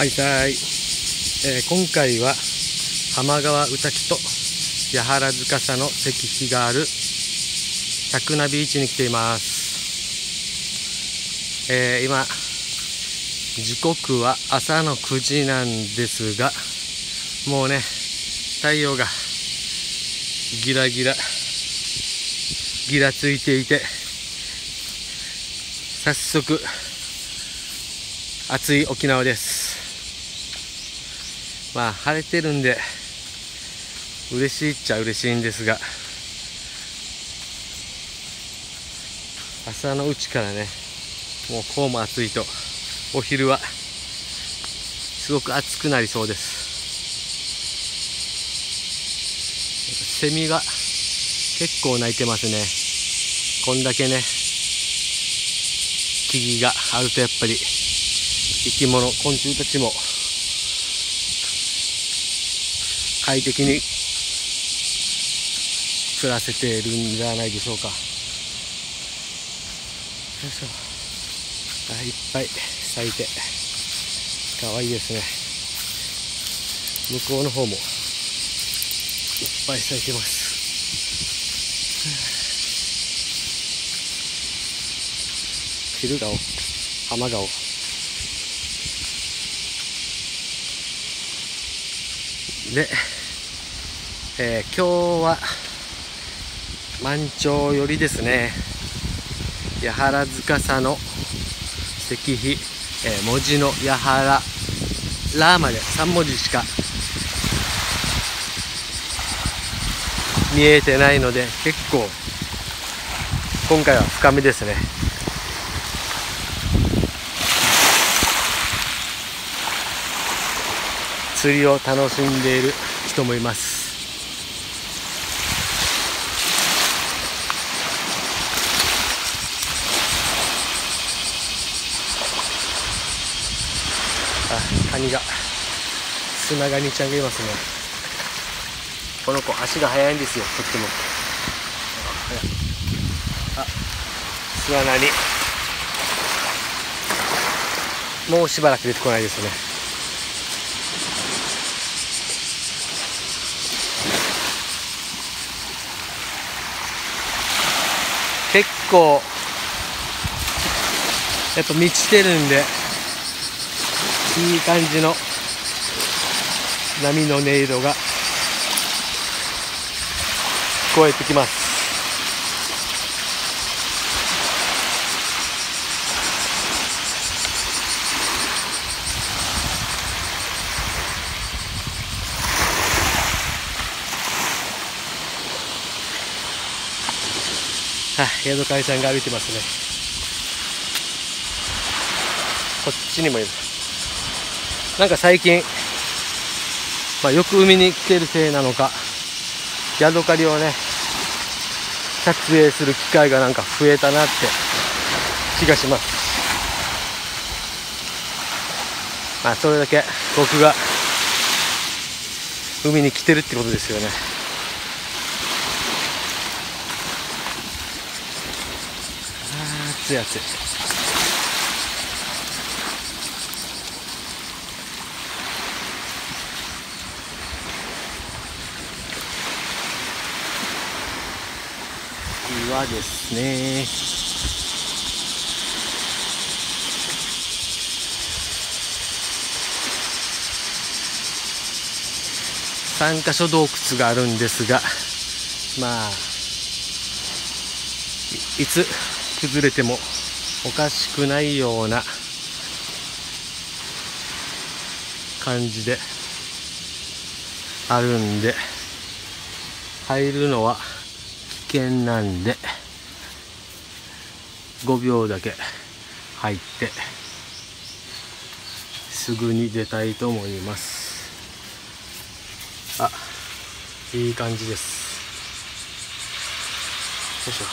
はいさい、えー、今回は浜川宇滝と八原塚の石碑がある百名ビーチに来ています、えー、今時刻は朝の9時なんですがもうね太陽がギラギラギラついていて早速暑い沖縄です。まあ晴れてるんで嬉しいっちゃ嬉しいんですが朝のうちからねもうこうも暑いとお昼はすごく暑くなりそうです。セミが結構鳴いてますね。こんだけね木々があるとやっぱり生き物昆虫たちも快適に暮らせているんじゃないでしょうか。よいしょ。あいっぱい咲いて。かわいいですね。向こうの方もいっぱい咲いてます。昼顔浜顔。で、えー、今日は満潮よりですね。八原塚の石碑、えー、文字の八原ラーまで3文字しか見えてないので結構今回は深めですね。釣りを楽しんでいる人もいます。ニが砂ガニちゃんがいますね。この子足が速いんですよとっても。あ砂ガニもうしばらく出てこないですね。結構やっぱ満ちてるんでいい感じの波の音色が聞こえてきますはい、ヤドカリさんが歩いてますね。こっちにもいる。なんか最近、まあ、よく海に来てるせいなのか、ヤドカリをね、撮影する機会がなんか増えたなって気がします。まあ、それだけ僕が海に来てるってことですよね。熱い熱い岩ですね。3箇所洞窟があるんですがまあいつ崩れてもおかしくないような感じであるんで入るのは険なんで5秒だけ入ってすぐに出たいと思います。あいい感じです。よいしょ。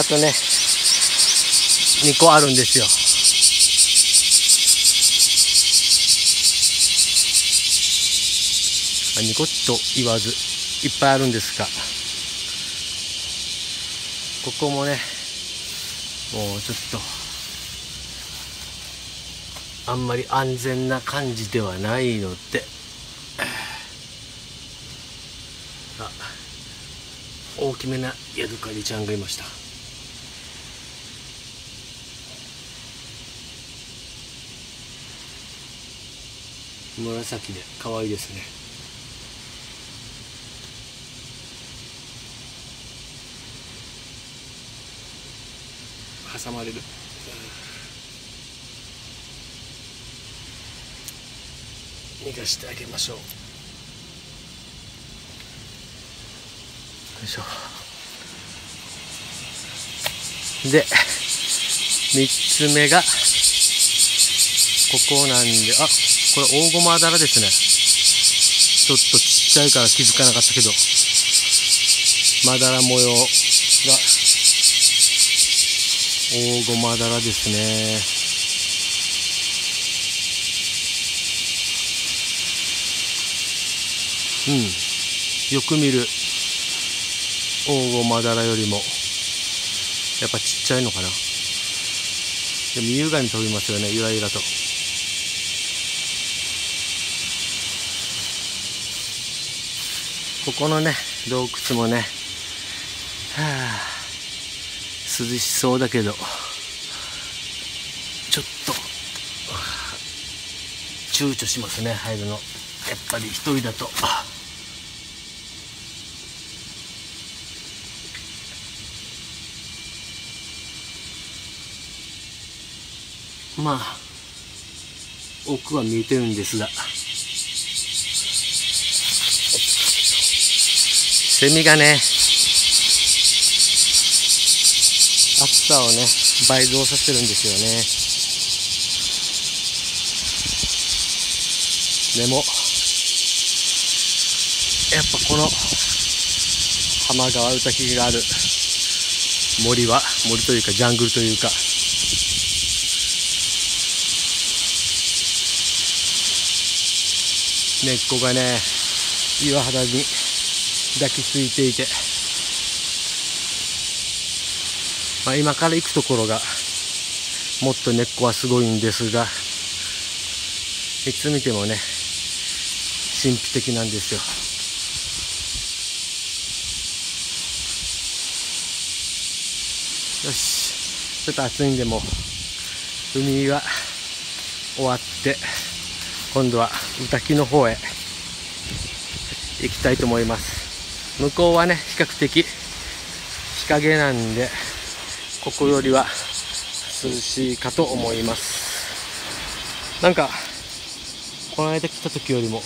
あとね2個あるんですよ。2個と言わずいっぱいあるんですがここもねもうちょっとあんまり安全な感じではないのであ大きめなヤドカリちゃんがいました。紫で可愛いですね。挟まれる。逃がしてあげましょう。よいしょ。で3つ目がここなんであこれ大ゴマだらですね。ちょっとちっちゃいから気づかなかったけど。まだら模様が大ゴマだらですね。うん。よく見る。大ゴマダラよりも。やっぱちっちゃいのかな。でも優雅に飛びますよねゆらゆらと。ここのね洞窟もね。はあ。しそうだけどちょっと躊躇しますね入るのやっぱり一人だと。まあ奥は見えてるんですがセミがね暑さをね倍増させるんですよね。でもやっぱこの浜川歌木がある森は森というかジャングルというか根っこがね岩肌に抱きついていて、まあ、今から行くところがもっと根っこはすごいんですがいつ見てもね神秘的なんですよ。よし。ちょっと暑いんでも海が終わって今度は宇滝の方へ行きたいと思います。向こうはね比較的日陰なんでここよりは涼しいかと思います。なんかこの間来た時よりも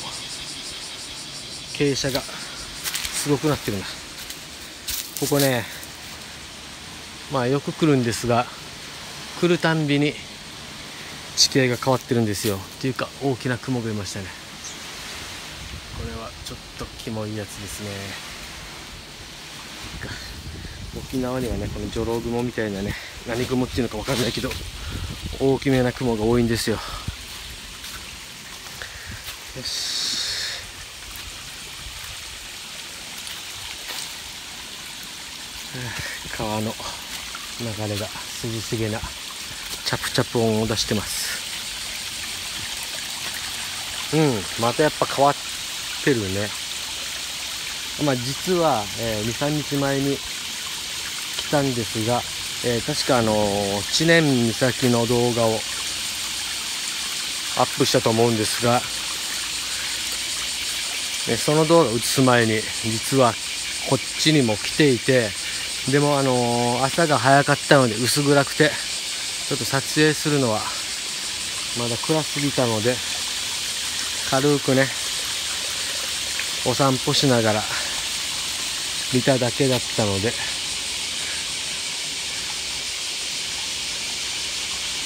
傾斜がすごくなってるな。ここねまあよく来るんですが来るたんびに地形が変わってるんですよ。っていうか大きな雲がいましたね。これはちょっとキモいやつですね。沖縄にはねこの女郎雲みたいなね何雲っていうのか分かんないけど大きめな雲が多いんですよ。よし。川の流れが涼しげなチャプチャプ音を出してます。うんまたやっぱ変わってるね。まあ実は、えー、23日前にたんですが、えー、確かあのー、知念岬の動画をアップしたと思うんですが、えその動画を映す前に実はこっちにも来ていてでもあの朝が早かったので薄暗くてちょっと撮影するのはまだ暗すぎたので軽くねお散歩しながら見ただけだったので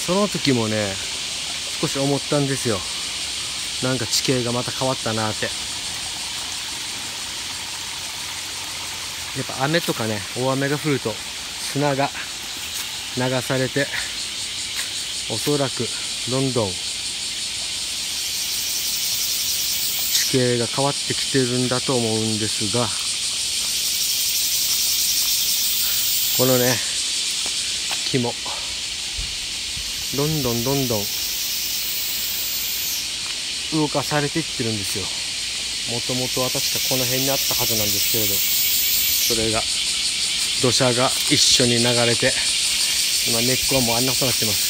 その時もね少し思ったんですよ。なんか地形がまた変わったなって。やっぱ雨とかね大雨が降ると砂が流されておそらくどんどん地形が変わってきてるんだと思うんですがこのね木もどんどんどんどん弱化されていってるんですよ。もともとは確かこの辺にあったはずなんですけれどそれが土砂が一緒に流れて今根っこはもうあんなことになってます。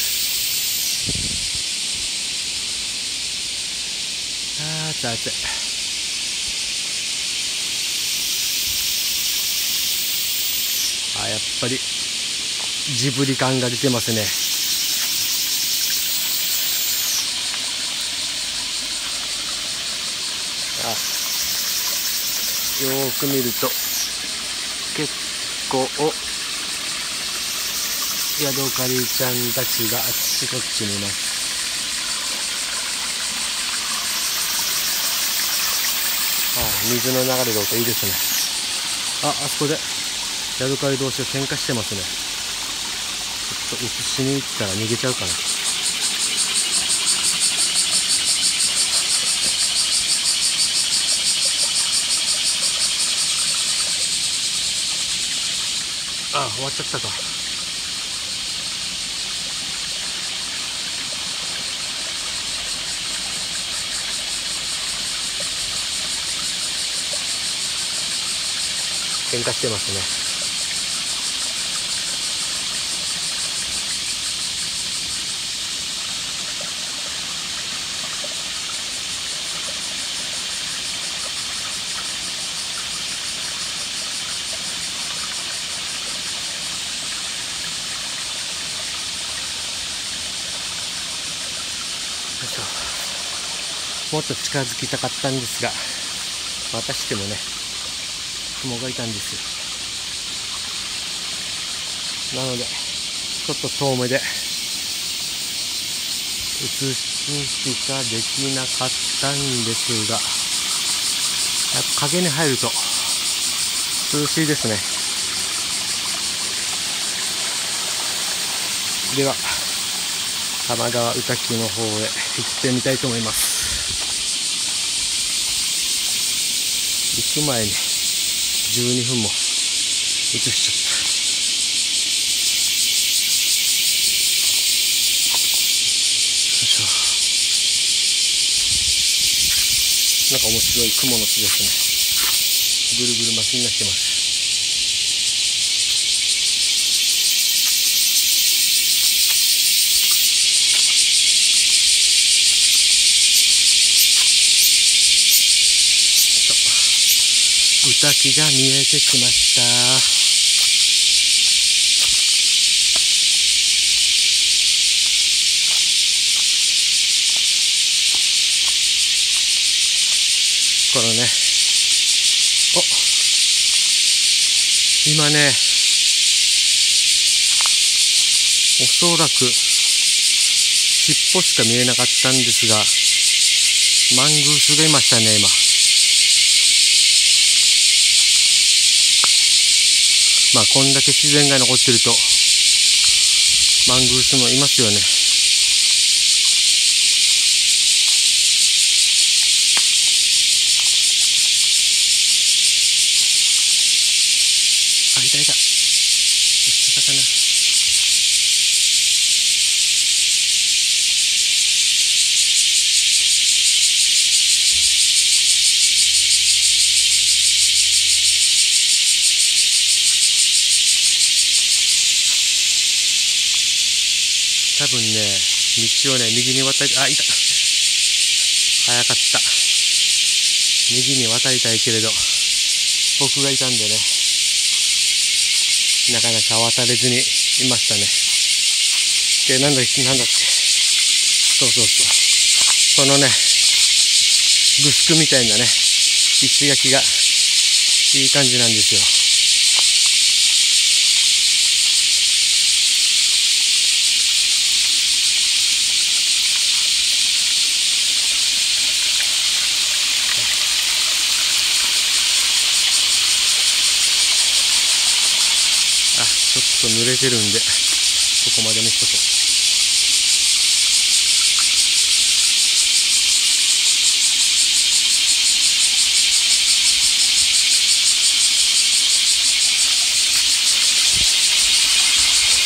あー暑い暑いあやっぱりジブリ感が出てますねあよーく見ると。結構ヤドカリちゃんたちがあっちこっちにいますあ水の流れる音いいですね。ああそこで。ヤドカリ同士が喧嘩してますね。ちょっと映しに行ったら逃げちゃうかなあ終わっちゃったか。喧嘩してますね。もっと近づきたかったんですがまたしてもね雲がいたんですよ。なのでちょっと遠目で映すしかできなかったんですがやっぱ影に入ると涼しいですね。では玉川宇滝の方へ行ってみたいと思います。行く前に12分も映しちゃった。なんか面白い雲の巣ですね。ぐるぐる巻きになってます。宇滝が見えてきました。このねお今ねおそらく尻尾しか見えなかったんですがマングースがいましたね今。まあこんだけ自然が残ってるとマングースもいますよね。あいたいたかな多分ね道をね右に渡りあいた。早かった。右に渡りたいけれど僕がいたんでね。なかなか渡れずにいましたね。でなんだっけなんだっけ。そうそうそう。このねグスクみたいなね石垣がいい感じなんですよ。と濡れてるんでここまでにしとこう。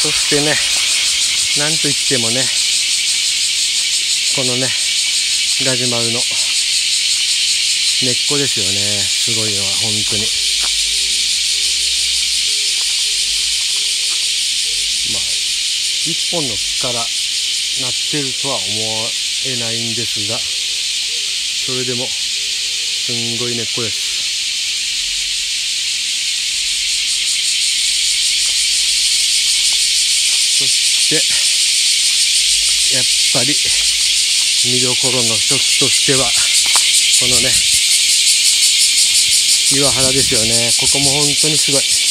そしてねなんといってもねこのねガジュマルの根っこですよね。すごいのは本当にまあ一本の木からなってるとは思えないんですがそれでもすんごい根っこです。そしてやっぱり見どころの一つとしてはこのね岩原ですよね。ここも本当にすごい。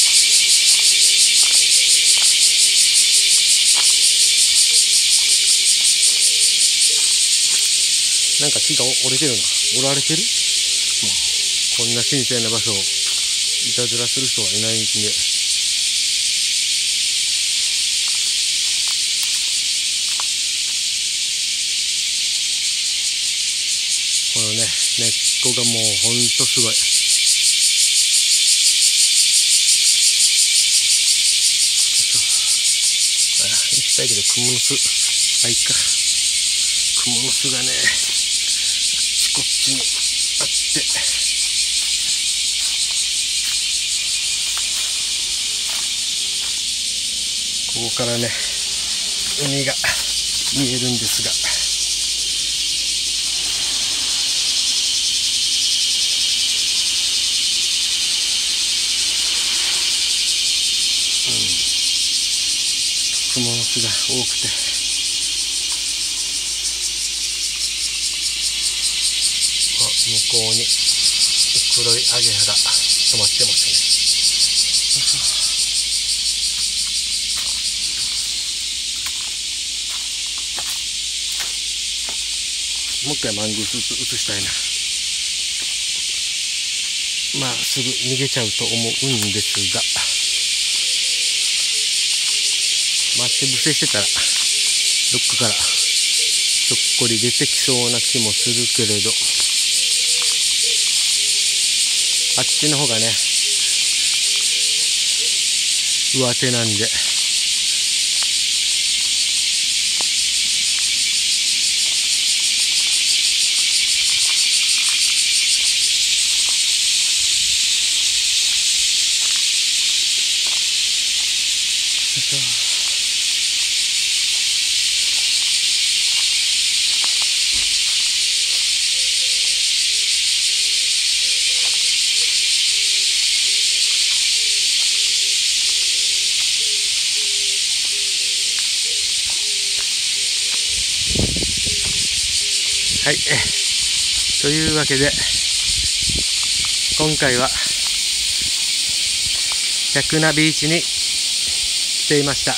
なんか木が折れてるな？折られてる？こんな神聖な場所をいたずらする人はいないんで。このね根っこがもうほんとすごい。行きたいけどクモの巣。あいっか。クモの巣がね。こっちにあって。ここからね海が見えるんですが。雲の巣が多くて。あ向こうに黒いアゲハが止まってますね。もう一回マングース映したいな。まあすぐ逃げちゃうと思うんですが。待ち伏せしてたら、どっかからひょっこり出てきそうな気もするけれど、あっちの方がね、上手なんで、はい。というわけで、今回は、百名ビーチに来ていました。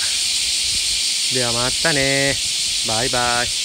ではまたね。バイバイ。